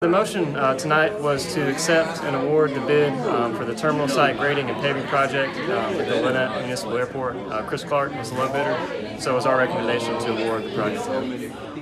The motion uh, tonight was to accept and award the bid um, for the terminal site grading and paving project uh, um, at the Lynette Municipal Airport. Uh, Chris Clark was the low bidder, so it was our recommendation to award the project.